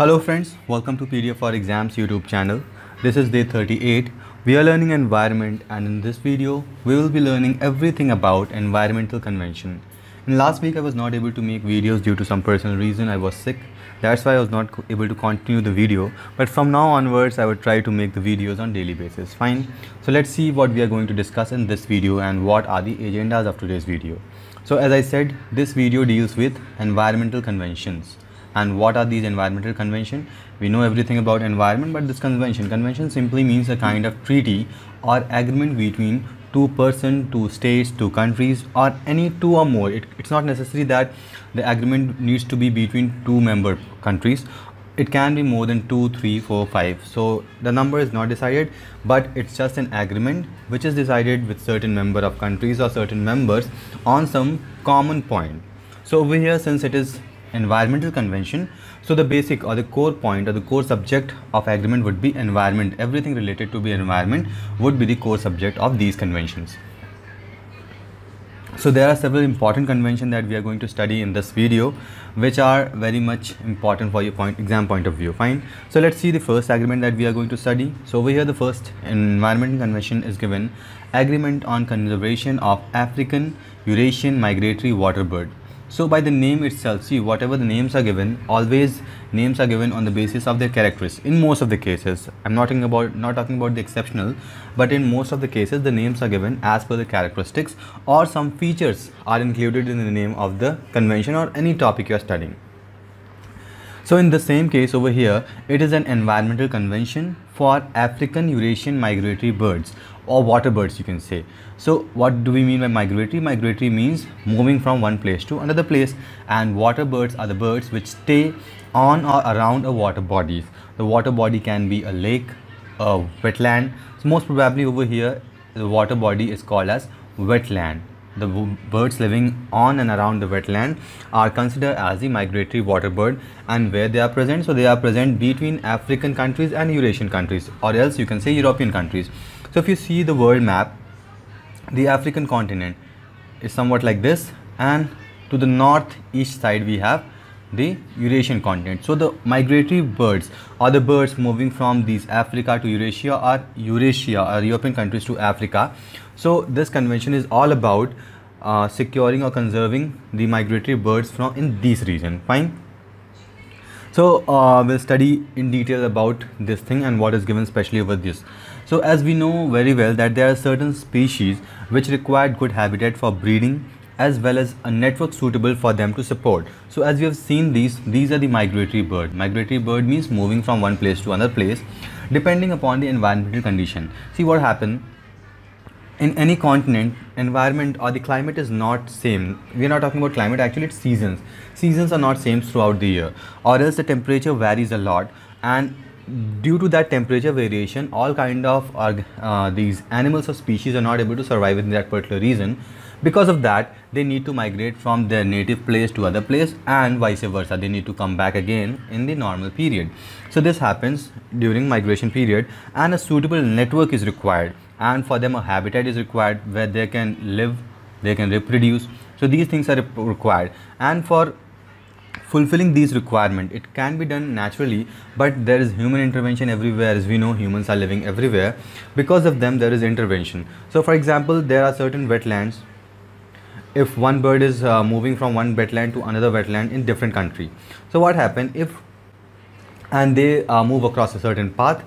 Hello friends, welcome to PDF for Exams YouTube channel. This is day 38. We are learning environment and in this video we will be learning everything about environmental convention. In last week I was not able to make videos due to some personal reason I was sick. That's why I was not able to continue the video but from now onwards I would try to make the videos on daily basis. Fine. So let's see what we are going to discuss in this video and what are the agendas of today's video. So as I said this video deals with environmental conventions and what are these environmental convention? We know everything about environment but this convention convention simply means a kind of treaty or agreement between two person two states two countries or any two or more. It, it's not necessary that the agreement needs to be between two member countries. It can be more than two three four five. So the number is not decided but it's just an agreement which is decided with certain member of countries or certain members on some common point. So over here since it is environmental convention. So the basic or the core point or the core subject of agreement would be environment. Everything related to the environment would be the core subject of these conventions. So there are several important conventions that we are going to study in this video which are very much important for your point exam point of view. Fine. So let's see the first agreement that we are going to study. So over here the first environmental convention is given. Agreement on conservation of african eurasian migratory water bird so by the name itself, see whatever the names are given, always names are given on the basis of their characteristics. In most of the cases, I'm not talking about not talking about the exceptional, but in most of the cases, the names are given as per the characteristics or some features are included in the name of the convention or any topic you are studying. So in the same case over here, it is an environmental convention for African Eurasian migratory birds or water birds you can say. So what do we mean by migratory? Migratory means moving from one place to another place and water birds are the birds which stay on or around a water body. The water body can be a lake, a wetland. So most probably over here the water body is called as wetland. The birds living on and around the wetland are considered as the migratory water bird and where they are present. So they are present between African countries and Eurasian countries or else you can say European countries. So if you see the world map, the African continent is somewhat like this and to the northeast side we have the Eurasian continent. So the migratory birds or the birds moving from these Africa to Eurasia or Eurasia or European countries to Africa. So this convention is all about uh, securing or conserving the migratory birds from in this region. Fine. So uh, we'll study in detail about this thing and what is given specially over this. So as we know very well that there are certain species which require good habitat for breeding as well as a network suitable for them to support. So as we have seen these, these are the migratory bird. Migratory bird means moving from one place to another place depending upon the environmental condition. See what happened in any continent environment or the climate is not same we are not talking about climate actually it's seasons seasons are not same throughout the year or else the temperature varies a lot and due to that temperature variation all kind of uh, these animals or species are not able to survive in that particular region. Because of that they need to migrate from their native place to other place and vice versa. They need to come back again in the normal period. So this happens during migration period and a suitable network is required and for them a habitat is required where they can live they can reproduce. So these things are required. And for fulfilling these requirements it can be done naturally but there is human intervention everywhere. As we know humans are living everywhere. Because of them there is intervention. So for example there are certain wetlands. If one bird is uh, moving from one wetland to another wetland in different country. So what happen if and they uh, move across a certain path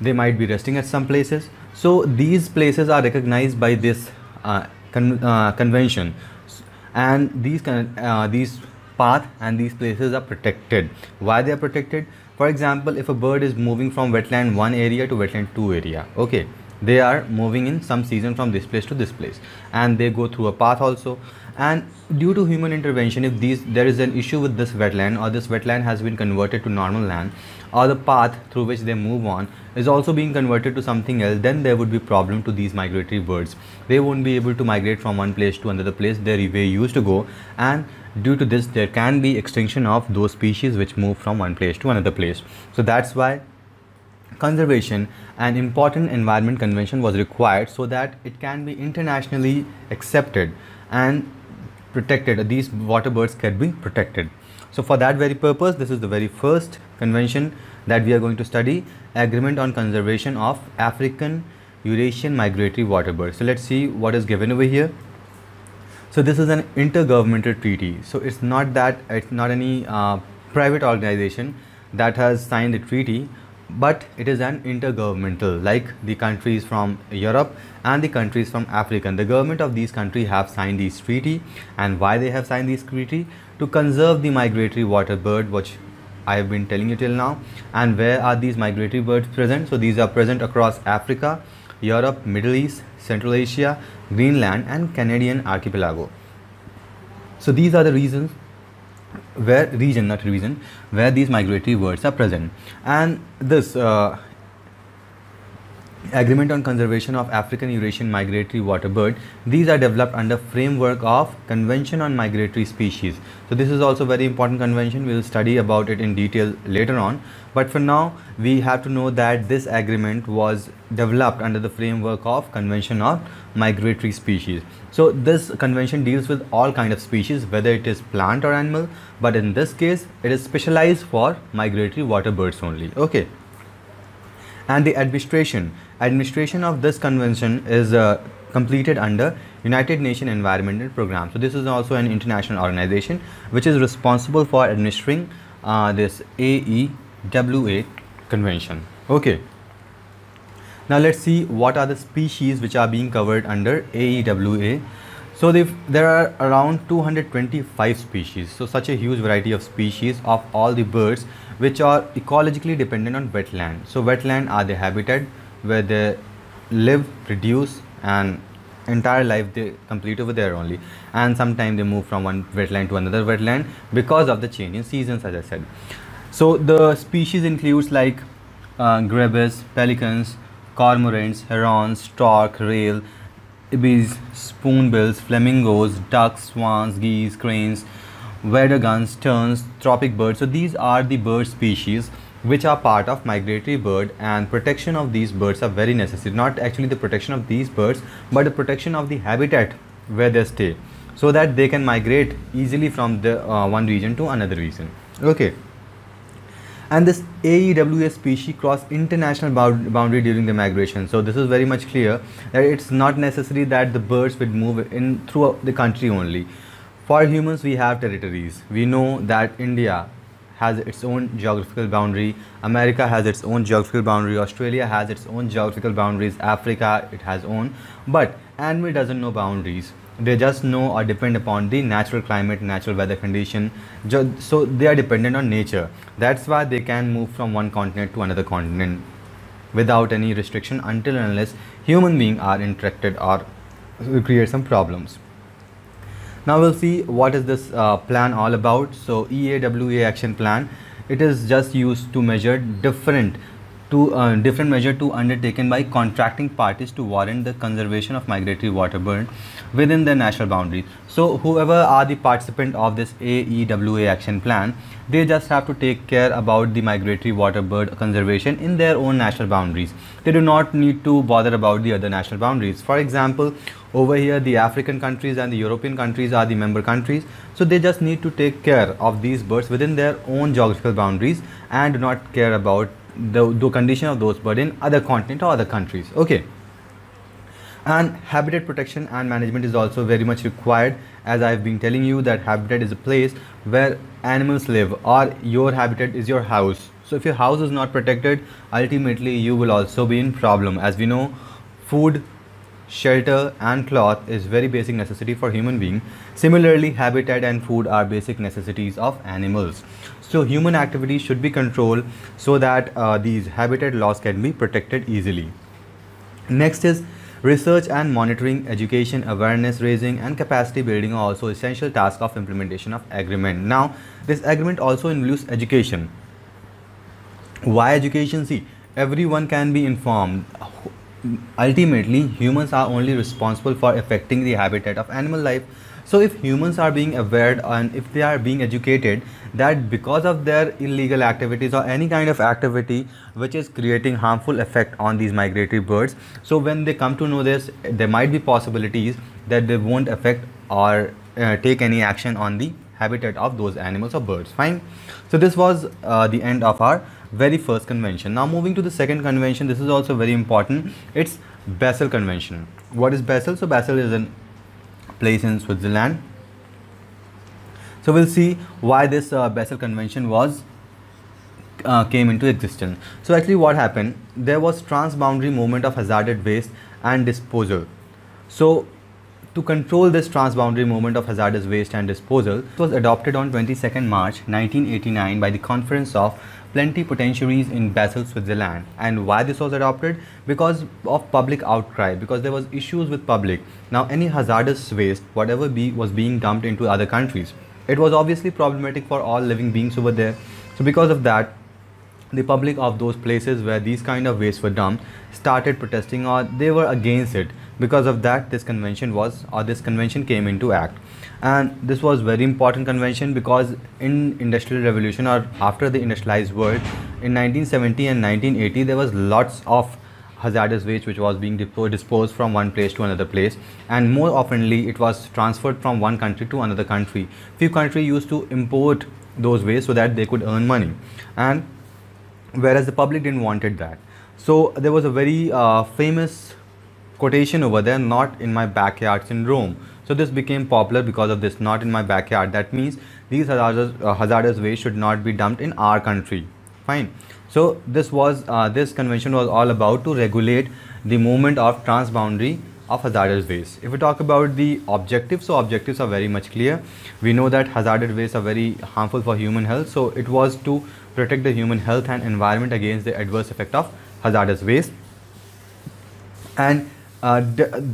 they might be resting at some places. So these places are recognized by this uh, con uh, convention. And these uh, these path and these places are protected. Why they are protected? For example if a bird is moving from wetland 1 area to wetland 2 area okay they are moving in some season from this place to this place and they go through a path also. And due to human intervention if these there is an issue with this wetland or this wetland has been converted to normal land or the path through which they move on is also being converted to something else then there would be problem to these migratory birds. They won't be able to migrate from one place to another place. They way used to go and due to this there can be extinction of those species which move from one place to another place. So that's why conservation and important environment convention was required so that it can be internationally accepted and protected. These water birds can be protected. So for that very purpose this is the very first convention that we are going to study agreement on conservation of african eurasian migratory water birds. So let's see what is given over here so this is an intergovernmental treaty. So it's not that it's not any uh, private organization that has signed the treaty but it is an intergovernmental like the countries from Europe and the countries from Africa. And the government of these countries have signed this treaty. And why they have signed this treaty? To conserve the migratory water bird which I have been telling you till now. And where are these migratory birds present? So these are present across Africa Europe Middle East Central Asia Greenland and Canadian archipelago. So these are the reasons where region not region where these migratory birds are present. And this uh, agreement on conservation of african eurasian migratory water bird these are developed under framework of convention on migratory species. So this is also very important convention. We will study about it in detail later on. But for now we have to know that this agreement was developed under the framework of convention on migratory species. So this convention deals with all kind of species whether it is plant or animal. But in this case it is specialized for migratory water birds only. Okay. And the administration administration of this convention is uh, completed under United Nations Environmental Program. So this is also an international organization which is responsible for administering uh, this AEWA convention. Okay. Now let's see what are the species which are being covered under AEWA. So there are around 225 species. So such a huge variety of species of all the birds which are ecologically dependent on wetland. So wetland are the habitat where they live, produce and entire life they complete over there only and sometimes they move from one wetland to another wetland because of the change in seasons as I said. So the species includes like uh, grebes, pelicans, cormorants, herons, stork, rail, ibis, spoonbills, flamingos, ducks, swans, geese, cranes, gulls, terns, tropic birds. So these are the bird species which are part of migratory bird and protection of these birds are very necessary. Not actually the protection of these birds but the protection of the habitat where they stay so that they can migrate easily from the uh, one region to another region. Okay. And this AEWA species cross international boundary during the migration. So this is very much clear that it's not necessary that the birds would move in throughout the country only. For humans we have territories. We know that India has its own geographical boundary. America has its own geographical boundary. Australia has its own geographical boundaries. Africa it has own. But animal doesn't know boundaries. They just know or depend upon the natural climate natural weather condition. So they are dependent on nature. That's why they can move from one continent to another continent without any restriction until unless human beings are interacted or create some problems now we'll see what is this uh, plan all about. So EAWA action plan it is just used to measure different to uh, different measure to undertaken by contracting parties to warrant the conservation of migratory water bird within their national boundaries. So whoever are the participant of this AEWA action plan, they just have to take care about the migratory water bird conservation in their own national boundaries. They do not need to bother about the other national boundaries. For example, over here the African countries and the European countries are the member countries. So they just need to take care of these birds within their own geographical boundaries and not care about the, the condition of those birds in other continent or other countries. Okay. And habitat protection and management is also very much required. As I've been telling you that habitat is a place where animals live or your habitat is your house. So if your house is not protected ultimately you will also be in problem. As we know food shelter and cloth is very basic necessity for human being. Similarly habitat and food are basic necessities of animals so human activities should be controlled so that uh, these habitat loss can be protected easily next is Research and monitoring, education, awareness raising and capacity building are also essential tasks of implementation of agreement. Now, this agreement also includes education. Why education? See, everyone can be informed. Ultimately, humans are only responsible for affecting the habitat of animal life so if humans are being aware and if they are being educated that because of their illegal activities or any kind of activity which is creating harmful effect on these migratory birds, so when they come to know this, there might be possibilities that they won't affect or uh, take any action on the habitat of those animals or birds. Fine. So this was uh, the end of our very first convention. Now moving to the second convention this is also very important. It's basel convention. What is basel so basel is a place in switzerland. So we'll see why this uh, basel convention was uh, came into existence. So actually what happened? There was transboundary movement of hazardous waste and disposal. So to control this transboundary movement of hazardous waste and disposal, it was adopted on 22nd March 1989 by the Conference of Plenipotentiaries in Basel, Switzerland. And why this was adopted? Because of public outcry, because there was issues with public. Now any hazardous waste, whatever be, was being dumped into other countries, it was obviously problematic for all living beings over there. So because of that, the public of those places where these kind of waste were dumped started protesting or they were against it because of that this convention was or this convention came into act. And this was very important convention because in industrial revolution or after the industrialized world in 1970 and 1980 there was lots of hazardous waste which was being disposed from one place to another place. And more oftenly it was transferred from one country to another country. Few countries used to import those waste so that they could earn money. And whereas the public didn't wanted that. So there was a very uh, famous quotation over there not in my backyard syndrome. So this became popular because of this not in my backyard. That means these hazardous, uh, hazardous waste should not be dumped in our country. Fine. So this was uh, this convention was all about to regulate the movement of transboundary of hazardous waste. If we talk about the objectives so objectives are very much clear. We know that hazardous waste are very harmful for human health. So it was to protect the human health and environment against the adverse effect of hazardous waste. And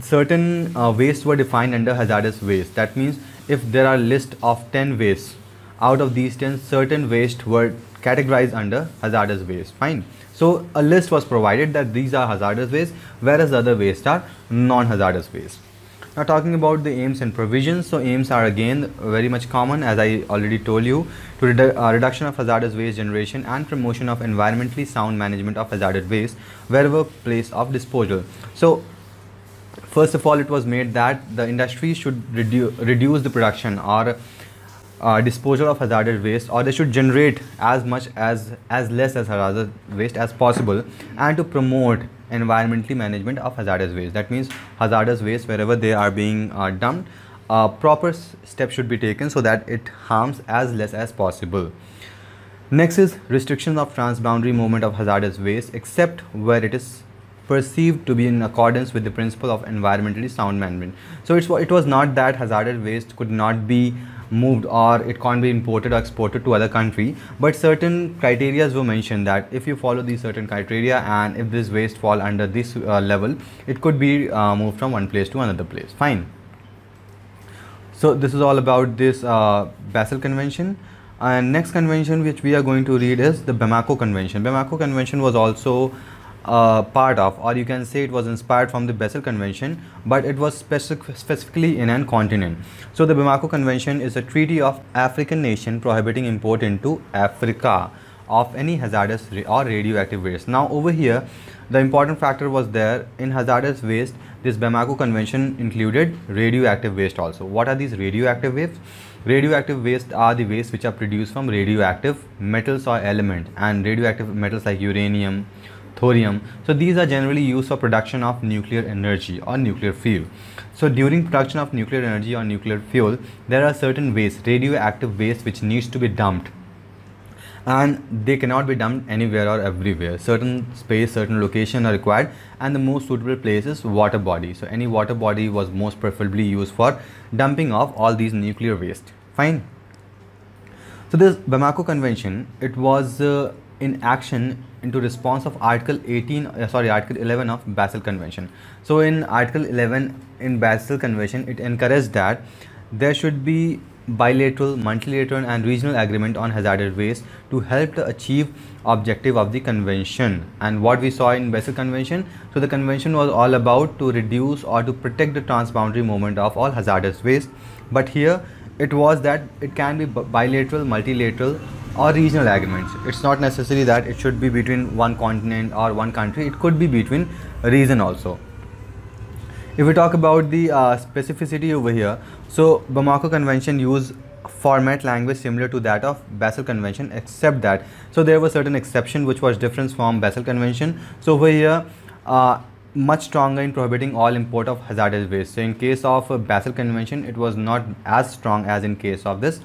certain uh, wastes were defined under hazardous waste. That means if there are list of 10 wastes, out of these 10, certain wastes were categorized under hazardous waste. Fine. So a list was provided that these are hazardous waste, whereas the other waste are non-hazardous waste. Now talking about the aims and provisions, so aims are again very much common as I already told you to redu uh, reduction of hazardous waste generation and promotion of environmentally sound management of hazardous waste wherever place of disposal. So first of all it was made that the industry should redu reduce the production or uh, disposal of hazardous waste or they should generate as much as as less as hazardous waste as possible and to promote environmentally management of hazardous waste. That means hazardous waste wherever they are being uh, dumped uh, proper steps should be taken so that it harms as less as possible. Next is restriction of transboundary movement of hazardous waste except where it is perceived to be in accordance with the principle of environmentally sound management. So it's, it was not that hazardous waste could not be moved or it can't be imported or exported to other country but certain criteria were mentioned that if you follow these certain criteria and if this waste fall under this uh, level it could be uh, moved from one place to another place. Fine. So this is all about this uh, Basel convention. And next convention which we are going to read is the Bamako convention. Bamako convention was also part of or you can say it was inspired from the Basel Convention but it was specific, specifically in an continent. So the Bamako Convention is a treaty of African nation prohibiting import into Africa of any hazardous or radioactive waste. Now over here the important factor was there in hazardous waste this Bamako Convention included radioactive waste also. What are these radioactive waste? Radioactive waste are the waste which are produced from radioactive metals or elements and radioactive metals like uranium, thorium. So these are generally used for production of nuclear energy or nuclear fuel. So during production of nuclear energy or nuclear fuel, there are certain waste, radioactive waste which needs to be dumped. And they cannot be dumped anywhere or everywhere. Certain space certain location are required and the most suitable place is water body. So any water body was most preferably used for dumping of all these nuclear waste. Fine. So this bamako convention it was uh, in action into response of article 18 uh, sorry article 11 of basel convention. So in article 11 in basel convention it encouraged that there should be bilateral multilateral and regional agreement on hazardous waste to help to achieve objective of the convention. And what we saw in basel convention so the convention was all about to reduce or to protect the transboundary movement of all hazardous waste. But here it was that it can be bilateral multilateral or regional agreements. It's not necessary that it should be between one continent or one country. It could be between region also. If we talk about the uh, specificity over here, so Bamako Convention use format language similar to that of Basel Convention except that so there was certain exception which was different from Basel Convention so over here uh, much stronger in prohibiting all import of hazardous waste so in case of uh, Basel Convention it was not as strong as in case of this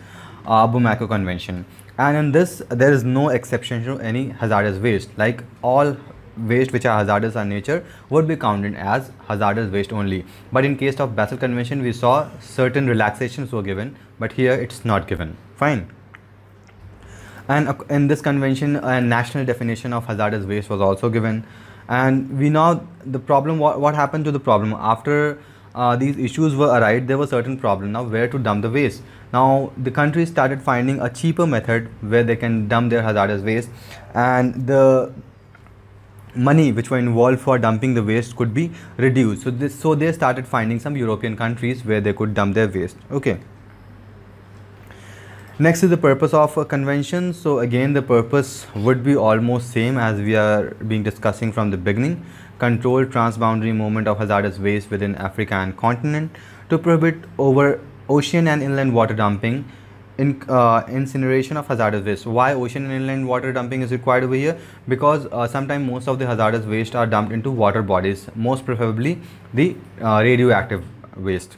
uh, Bamako Convention and in this there is no exception to any hazardous waste. Like all waste which are hazardous in nature would be counted as hazardous waste only. But in case of Basel Convention we saw certain relaxations were given but here it's not given. Fine. And in this convention a national definition of hazardous waste was also given. And we know the problem what, what happened to the problem? After uh, these issues were arrived there was certain problem now where to dump the waste? Now the country started finding a cheaper method where they can dump their hazardous waste and the money which were involved for dumping the waste could be reduced. So this so they started finding some european countries where they could dump their waste. Okay. Next is the purpose of a convention. So again the purpose would be almost same as we are being discussing from the beginning control transboundary movement of hazardous waste within africa and continent to prohibit over ocean and inland water dumping in uh, incineration of hazardous waste. Why ocean and inland water dumping is required over here? Because uh, sometimes most of the hazardous waste are dumped into water bodies most preferably the uh, radioactive waste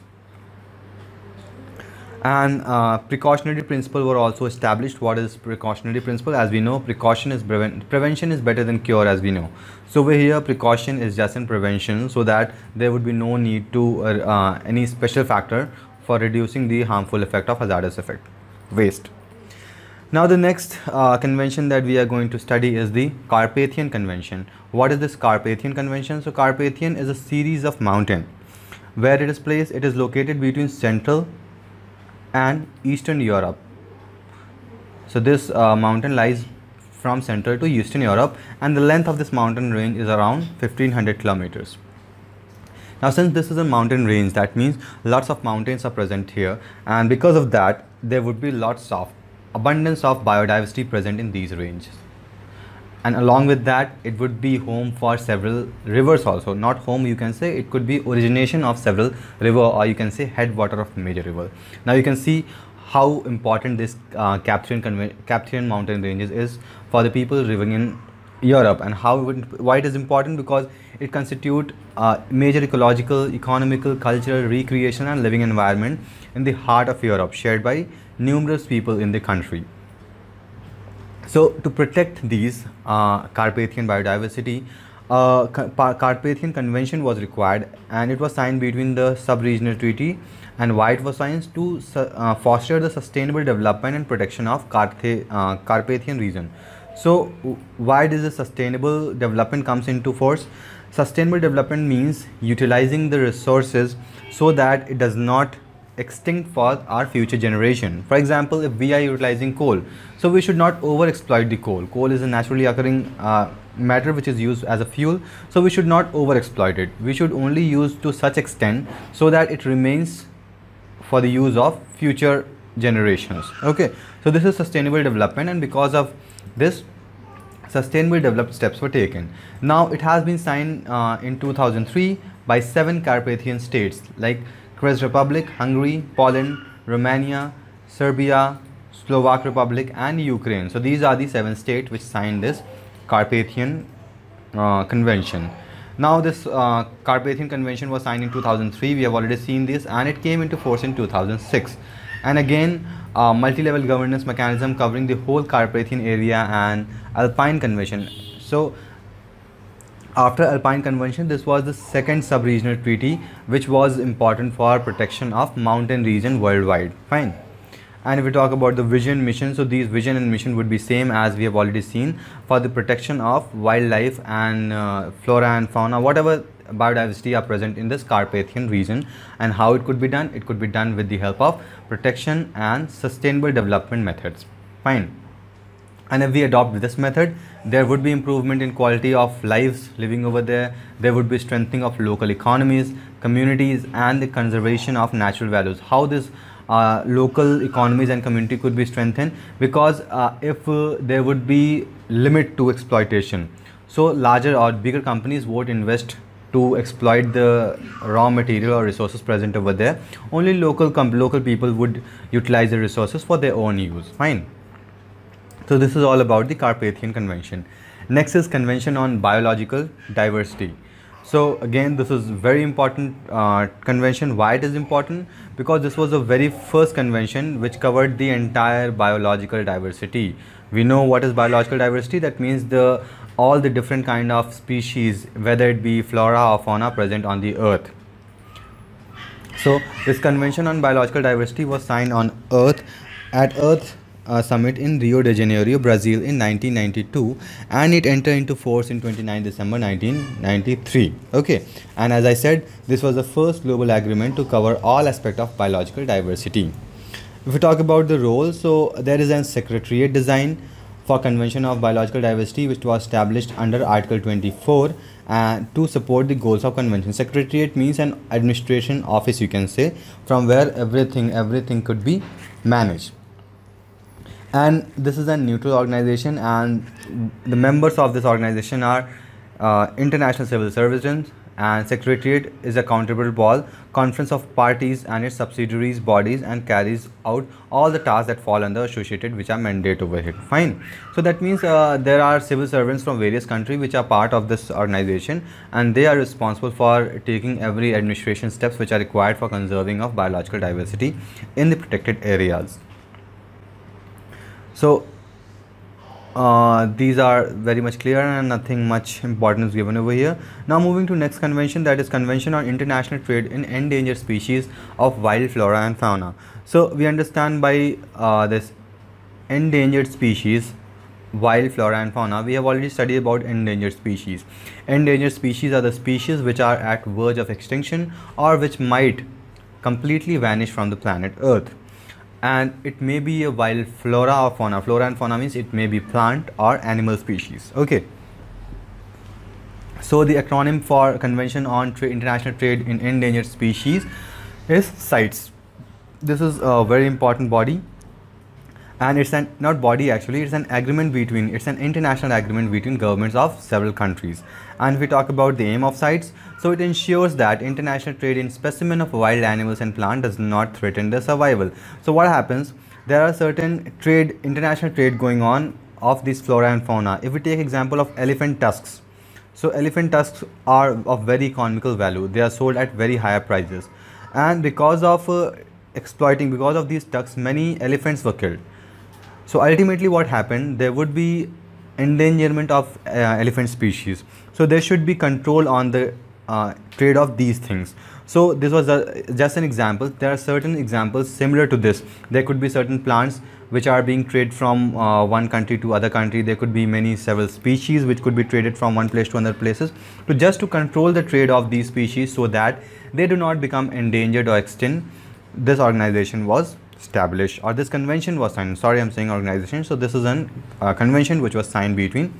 and uh, precautionary principle were also established what is precautionary principle as we know precaution is prevent prevention is better than cure as we know so here precaution is just in prevention so that there would be no need to uh, uh, any special factor for reducing the harmful effect of hazardous effect waste. Now the next uh, convention that we are going to study is the Carpathian Convention. What is this Carpathian Convention? So Carpathian is a series of mountain. Where it is placed, it is located between Central and Eastern Europe. So this uh, mountain lies from Central to Eastern Europe and the length of this mountain range is around 1500 kilometers. Now since this is a mountain range that means lots of mountains are present here and because of that there would be lots of abundance of biodiversity present in these ranges and along with that it would be home for several rivers also. Not home you can say it could be origination of several river or you can say headwater of major river. Now you can see how important this uh, mountain ranges is for the people living in Europe. And how why it is important? Because it constitute a major ecological, economical, cultural, recreation and living environment in the heart of Europe shared by numerous people in the country. So to protect these uh, Carpathian biodiversity, uh, Carpathian Convention was required and it was signed between the sub-regional treaty and why it was signed to uh, foster the sustainable development and protection of uh, Carpathian region. So why does the sustainable development comes into force? Sustainable development means utilizing the resources so that it does not extinct for our future generation. For example, if we are utilizing coal, so we should not over exploit the coal. Coal is a naturally occurring uh, matter which is used as a fuel, so we should not over exploit it. We should only use to such extent so that it remains for the use of future generations. Okay, so this is sustainable development, and because of this sustainable development steps were taken. Now it has been signed uh, in 2003 by seven Carpathian states like Czech Republic, Hungary, Poland, Romania, Serbia, Slovak Republic and Ukraine. So these are the seven states which signed this Carpathian uh, Convention. Now this uh, Carpathian Convention was signed in 2003. We have already seen this and it came into force in 2006. And again, a multi-level governance mechanism covering the whole Carpathian area and Alpine Convention. So after Alpine Convention, this was the second sub-regional treaty which was important for protection of mountain region worldwide. Fine. And if we talk about the vision mission, so these vision and mission would be same as we have already seen for the protection of wildlife and uh, flora and fauna, whatever biodiversity are present in this Carpathian region and how it could be done. It could be done with the help of protection and sustainable development methods. Fine and if we adopt this method there would be improvement in quality of lives living over there. There would be strengthening of local economies communities and the conservation of natural values. How this uh, local economies and community could be strengthened? Because uh, if uh, there would be limit to exploitation. So larger or bigger companies would invest to exploit the raw material or resources present over there. Only local local people would utilize the resources for their own use. Fine so this is all about the carpathian convention. Next is convention on biological diversity. So again this is very important uh, convention. Why it is important? Because this was the very first convention which covered the entire biological diversity. We know what is biological diversity. That means the all the different kind of species whether it be flora or fauna present on the earth. So this convention on biological diversity was signed on earth at earth uh, summit in Rio de Janeiro, Brazil in 1992 and it entered into force in 29 December 1993. Okay, and as I said, this was the first global agreement to cover all aspects of biological diversity. If we talk about the role, so there is a secretariat design for Convention of Biological Diversity which was established under Article 24 uh, to support the goals of convention secretariat means an administration office you can say from where everything everything could be managed and this is a neutral organization and the members of this organization are uh, international civil servants and secretariat is accountable ball conference of parties and its subsidiaries bodies and carries out all the tasks that fall under associated which are mandate over here. Fine. So that means uh, there are civil servants from various countries which are part of this organization and they are responsible for taking every administration steps which are required for conserving of biological diversity in the protected areas so uh, these are very much clear and nothing much importance given over here. Now moving to next convention that is convention on international trade in endangered species of wild flora and fauna. So we understand by uh, this endangered species wild flora and fauna we have already studied about endangered species. Endangered species are the species which are at verge of extinction or which might completely vanish from the planet earth and it may be a wild flora or fauna. Flora and fauna means it may be plant or animal species. Okay. So the acronym for convention on Tra international trade in endangered species is CITES. This is a very important body. And it's an not body actually it's an agreement between it's an international agreement between governments of several countries. And if we talk about the aim of CITES so it ensures that international trade in specimen of wild animals and plant does not threaten their survival. So what happens? There are certain trade international trade going on of these flora and fauna. If we take example of elephant tusks so elephant tusks are of very economical value. They are sold at very higher prices. And because of uh, exploiting because of these tusks many elephants were killed. So ultimately what happened, there would be endangerment of uh, elephant species. So there should be control on the uh, trade of these things. So this was a, just an example. There are certain examples similar to this. There could be certain plants which are being traded from uh, one country to other country. There could be many several species which could be traded from one place to another places. To just to control the trade of these species so that they do not become endangered or extinct, this organization was established or this convention was signed sorry i'm saying organization so this is a uh, convention which was signed between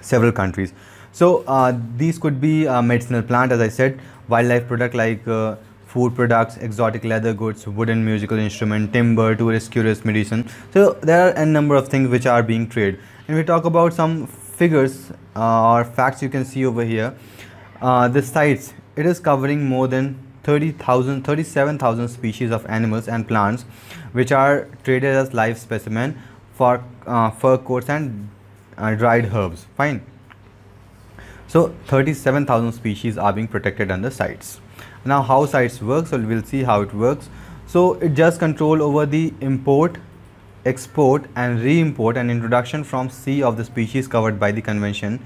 several countries so uh, these could be medicinal plant as i said wildlife product like uh, food products exotic leather goods wooden musical instrument timber tourist curious medicine. So there are a number of things which are being traded and we talk about some figures uh, or facts you can see over here. Uh, the CITES, it is covering more than 30,000 37,000 species of animals and plants which are traded as live specimen for uh, fur coats and dried herbs. Fine so 37,000 species are being protected under CITES. now how CITES work so we'll see how it works so it just control over the import export and re-import and introduction from sea of the species covered by the convention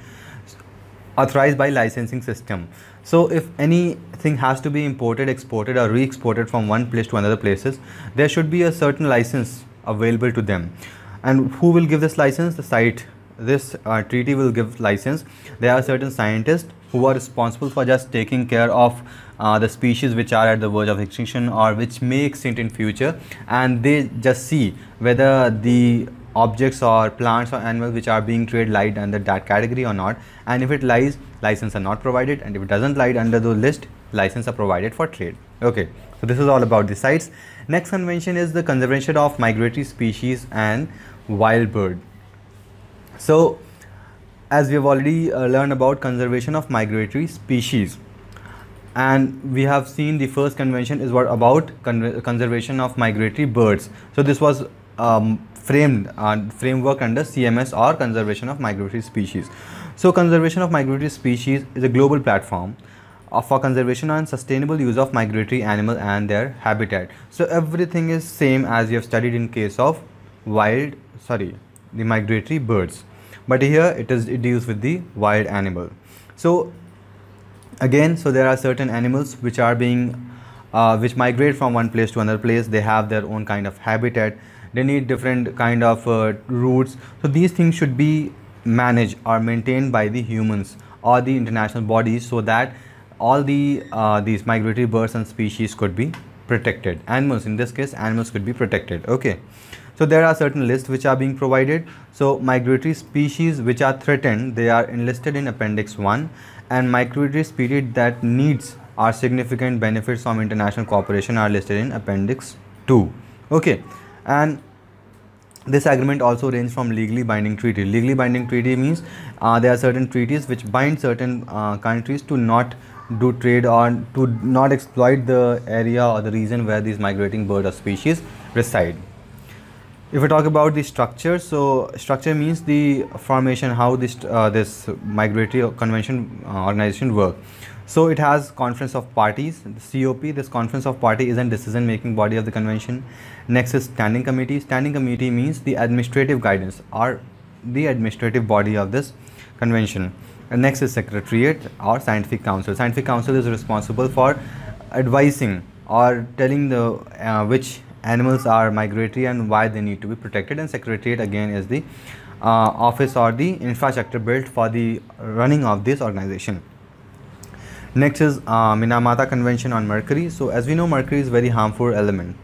authorized by licensing system so if anything has to be imported, exported or re-exported from one place to another places, there should be a certain license available to them. And who will give this license? The CITE. This uh, treaty will give license. There are certain scientists who are responsible for just taking care of uh, the species which are at the verge of extinction or which may extinct in future. And they just see whether the objects or plants or animals which are being traded lie under that category or not. And if it lies license are not provided. And if it doesn't lie under the list license are provided for trade. Okay. So this is all about the CITES. Next convention is the conservation of migratory species and wild bird so as we have already uh, learned about conservation of migratory species and we have seen the first convention is what about con conservation of migratory birds. So this was um, framed uh, framework under cms or conservation of migratory species. So conservation of migratory species is a global platform uh, for conservation and sustainable use of migratory animal and their habitat. So everything is same as you have studied in case of wild sorry the migratory birds. But here it is it deals with the wild animal. So again so there are certain animals which are being uh, which migrate from one place to another place. They have their own kind of habitat. They need different kind of uh, routes. So these things should be managed or maintained by the humans or the international bodies so that all the uh, these migratory birds and species could be protected. Animals in this case animals could be protected. Okay so there are certain lists which are being provided. So migratory species which are threatened, they are enlisted in Appendix 1 and migratory species that needs are significant benefits from international cooperation are listed in Appendix 2. Okay, and this agreement also ranges from legally binding treaty. Legally binding treaty means uh, there are certain treaties which bind certain uh, countries to not do trade or to not exploit the area or the region where these migrating bird or species reside if we talk about the structure so structure means the formation how this uh, this migratory convention uh, organization work. So it has conference of parties the cop this conference of party is a decision making body of the convention. Next is standing committee. Standing committee means the administrative guidance or the administrative body of this convention. And next is secretariat or scientific council. Scientific council is responsible for advising or telling the uh, which animals are migratory and why they need to be protected. And secretariat again is the uh, office or the infrastructure built for the running of this organization. Next is uh, minamata convention on mercury. So as we know mercury is very harmful element.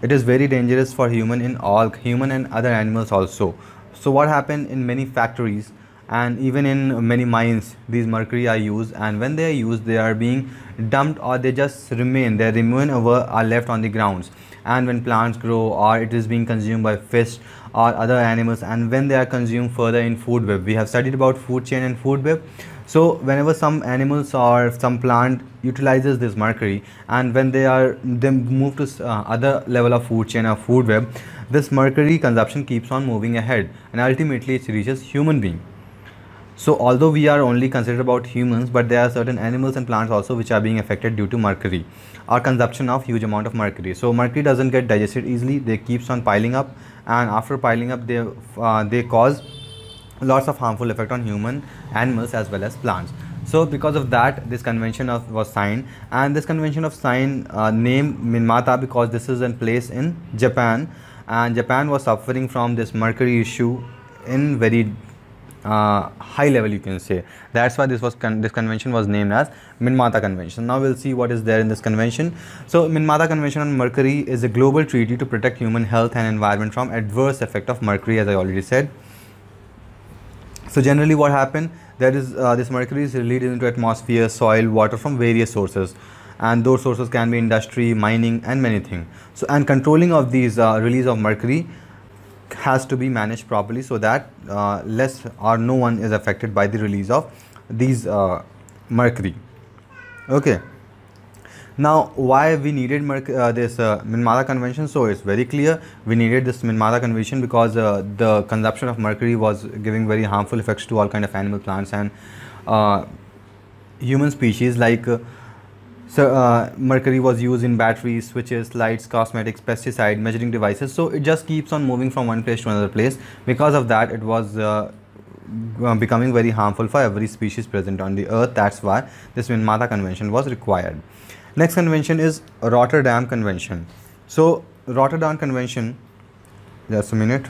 It is very dangerous for human in all human and other animals also. So what happened in many factories and even in many mines these mercury are used. And when they are used they are being dumped or they just remain they remain over are left on the grounds and when plants grow or it is being consumed by fish or other animals and when they are consumed further in food web. We have studied about food chain and food web. So whenever some animals or some plant utilizes this mercury and when they are they move to uh, other level of food chain or food web this mercury consumption keeps on moving ahead and ultimately it reaches human being. So although we are only considered about humans, but there are certain animals and plants also which are being affected due to mercury or consumption of huge amount of mercury. So mercury doesn't get digested easily. They keeps on piling up and after piling up they, uh, they cause lots of harmful effect on human, animals as well as plants. So because of that, this convention of, was signed and this convention of sign uh, named Minamata because this is in place in Japan and Japan was suffering from this mercury issue in very uh, high level you can say. That's why this was con this convention was named as minamata convention. Now we'll see what is there in this convention. So minamata convention on mercury is a global treaty to protect human health and environment from adverse effect of mercury as i already said. So generally what happened there is uh, this mercury is released into atmosphere soil water from various sources. And those sources can be industry mining and many things. So and controlling of these uh, release of mercury has to be managed properly so that uh, less or no one is affected by the release of these uh, mercury. Okay. Now why we needed uh, this uh, convention? So it's very clear. We needed this Minamata convention because uh, the consumption of mercury was giving very harmful effects to all kind of animal plants and uh, human species. Like uh, so uh, mercury was used in batteries, switches, lights, cosmetics, pesticide, measuring devices. So it just keeps on moving from one place to another place. Because of that, it was uh, uh becoming very harmful for every species present on the earth. That's why this Minamata Convention was required. Next convention is Rotterdam Convention. So Rotterdam Convention, just a minute.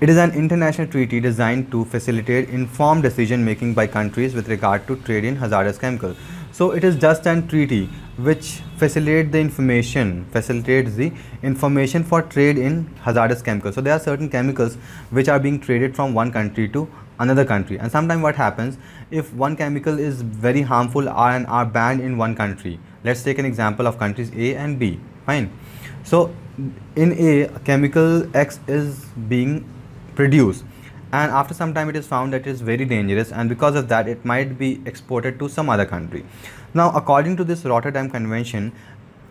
It is an international treaty designed to facilitate informed decision making by countries with regard to trade in hazardous chemicals. So it is just an treaty which facilitates the information, facilitates the information for trade in hazardous chemicals. So there are certain chemicals which are being traded from one country to another country. And sometimes what happens if one chemical is very harmful and are banned in one country let's take an example of countries a and b fine. So in a chemical x is being produced and after some time it is found that it is very dangerous and because of that it might be exported to some other country. Now according to this rotterdam convention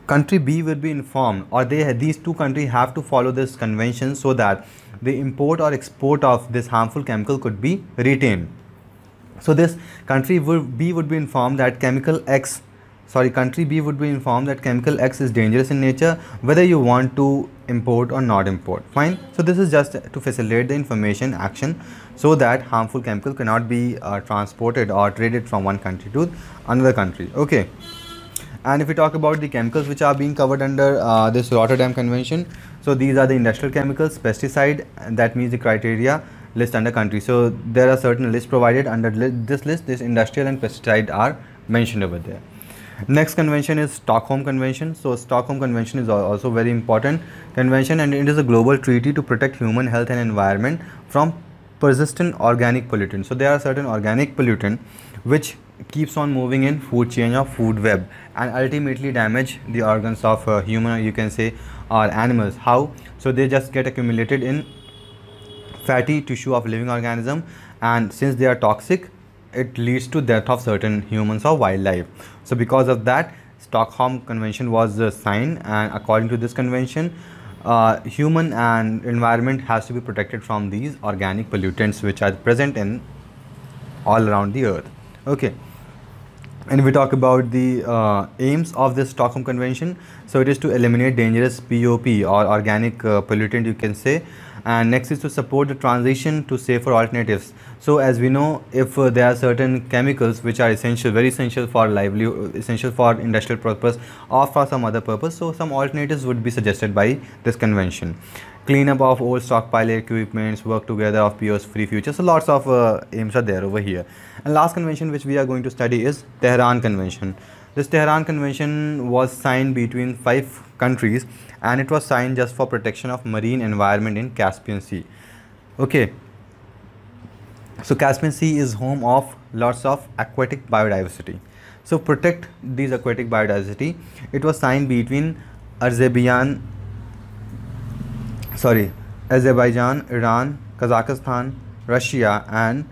country b will be informed or they these two countries have to follow this convention so that the import or export of this harmful chemical could be retained. So this country would b would be informed that chemical x sorry country B would be informed that chemical X is dangerous in nature whether you want to import or not import. Fine. So this is just to facilitate the information action so that harmful chemical cannot be uh, transported or traded from one country to another country. Okay. And if we talk about the chemicals which are being covered under uh, this Rotterdam Convention so these are the industrial chemicals pesticide that means the criteria list under country. So there are certain lists provided under li this list this industrial and pesticide are mentioned over there next convention is stockholm convention. So stockholm convention is also very important convention and it is a global treaty to protect human health and environment from persistent organic pollutants so there are certain organic pollutant which keeps on moving in food chain or food web and ultimately damage the organs of uh, human you can say or animals. How? So they just get accumulated in fatty tissue of living organism and since they are toxic it leads to death of certain humans or wildlife. So because of that stockholm convention was uh, signed and according to this convention uh, human and environment has to be protected from these organic pollutants which are present in all around the earth. Okay. And we talk about the uh, aims of this Stockholm Convention. So it is to eliminate dangerous POP or organic uh, pollutant you can say and next is to support the transition to safer alternatives. So as we know if uh, there are certain chemicals which are essential very essential for livelihood essential for industrial purpose or for some other purpose so some alternatives would be suggested by this convention. Cleanup of old stockpile equipments work together of POs free future so lots of uh, aims are there over here. And last convention which we are going to study is Tehran convention. This Tehran convention was signed between five countries and it was signed just for protection of marine environment in Caspian Sea. Okay. So Caspian Sea is home of lots of aquatic biodiversity. So protect these aquatic biodiversity. It was signed between Azerbaijan, sorry, Azerbaijan, Iran, Kazakhstan, Russia and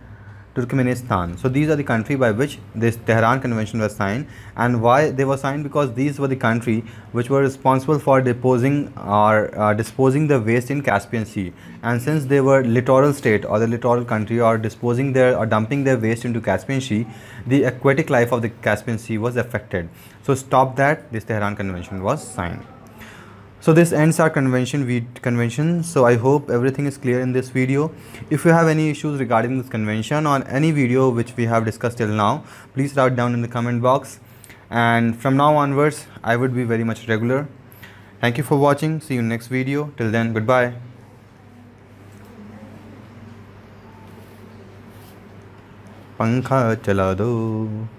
Turkmenistan. So these are the country by which this Tehran Convention was signed and why they were signed because these were the country which were responsible for deposing or uh, disposing the waste in Caspian Sea and since they were littoral state or the littoral country or disposing their or dumping their waste into Caspian Sea the aquatic life of the Caspian Sea was affected. So stop that this Tehran Convention was signed so this ends our convention convention so i hope everything is clear in this video if you have any issues regarding this convention or any video which we have discussed till now please write down in the comment box and from now onwards i would be very much regular thank you for watching see you next video till then goodbye पंखा चला दो